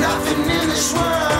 nothing in this world.